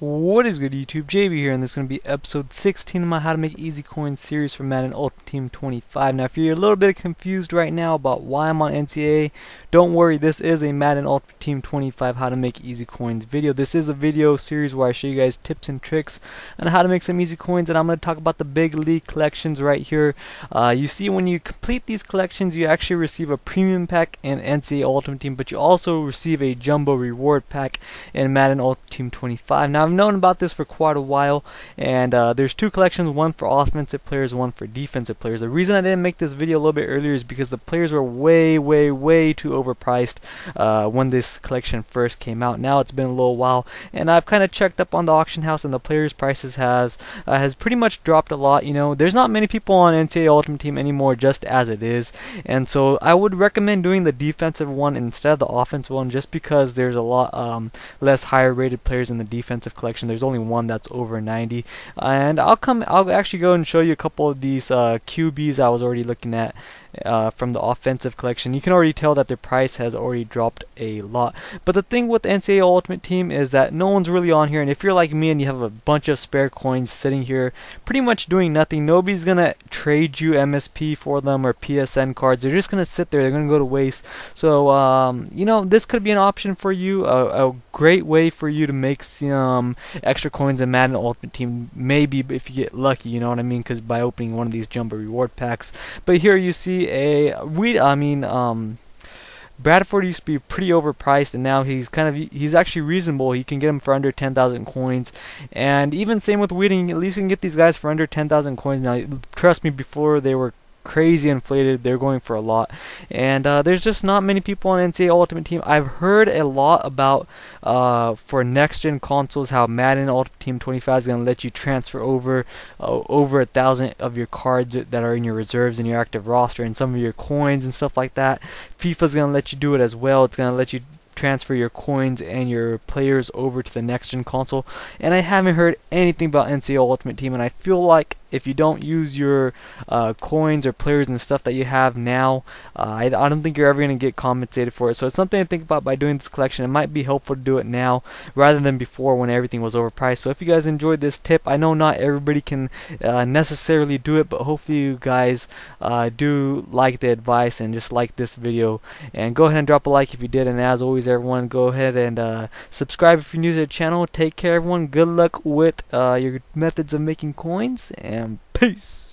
What is good YouTube? JB here and this is going to be episode 16 of my How to Make Easy Coins series for Madden Ultimate Team 25. Now if you're a little bit confused right now about why I'm on NCAA, don't worry this is a Madden Ultimate Team 25 How to Make Easy Coins video. This is a video series where I show you guys tips and tricks on how to make some easy coins and I'm going to talk about the big league collections right here. Uh, you see when you complete these collections you actually receive a premium pack in NCAA Ultimate Team but you also receive a jumbo reward pack in Madden Ultimate Team 25. Now I've known about this for quite a while, and uh, there's two collections, one for offensive players, one for defensive players. The reason I didn't make this video a little bit earlier is because the players were way, way, way too overpriced uh, when this collection first came out. Now it's been a little while, and I've kind of checked up on the auction house, and the players' prices has uh, has pretty much dropped a lot. You know, there's not many people on NCAA Ultimate Team anymore, just as it is, and so I would recommend doing the defensive one instead of the offensive one, just because there's a lot um, less higher rated players in the defensive collection. There's only one that's over 90. And I'll come, I'll actually go and show you a couple of these uh, QBs I was already looking at uh, from the offensive collection. You can already tell that their price has already dropped a lot. But the thing with NCAA Ultimate Team is that no one's really on here. And if you're like me and you have a bunch of spare coins sitting here, pretty much doing nothing, nobody's gonna trade you MSP for them or PSN cards. They're just gonna sit there. They're gonna go to waste. So um, you know this could be an option for you. A, a great way for you to make some extra coins in Madden Ultimate Team. Maybe if you get lucky, you know what I mean? Because by opening one of these jumbo reward packs. But here you see a we I mean um Bradford used to be pretty overpriced, and now he's kind of he's actually reasonable. You can get him for under 10,000 coins, and even same with Wheating. At least you can get these guys for under 10,000 coins now. Trust me, before they were crazy inflated. They're going for a lot. And uh, there's just not many people on NCAA Ultimate Team. I've heard a lot about uh, for next gen consoles how Madden Ultimate Team 25 is going to let you transfer over uh, over a thousand of your cards that are in your reserves and your active roster and some of your coins and stuff like that. FIFA's going to let you do it as well. It's going to let you transfer your coins and your players over to the next gen console and I haven't heard anything about NCAA Ultimate Team and I feel like if you don't use your uh, coins or players and stuff that you have now, uh, I, I don't think you're ever going to get compensated for it. So it's something to think about by doing this collection. It might be helpful to do it now rather than before when everything was overpriced. So if you guys enjoyed this tip, I know not everybody can uh, necessarily do it, but hopefully you guys uh, do like the advice and just like this video. And go ahead and drop a like if you did. And as always, everyone, go ahead and uh, subscribe if you're new to the channel. Take care, everyone. Good luck with uh, your methods of making coins. And and peace.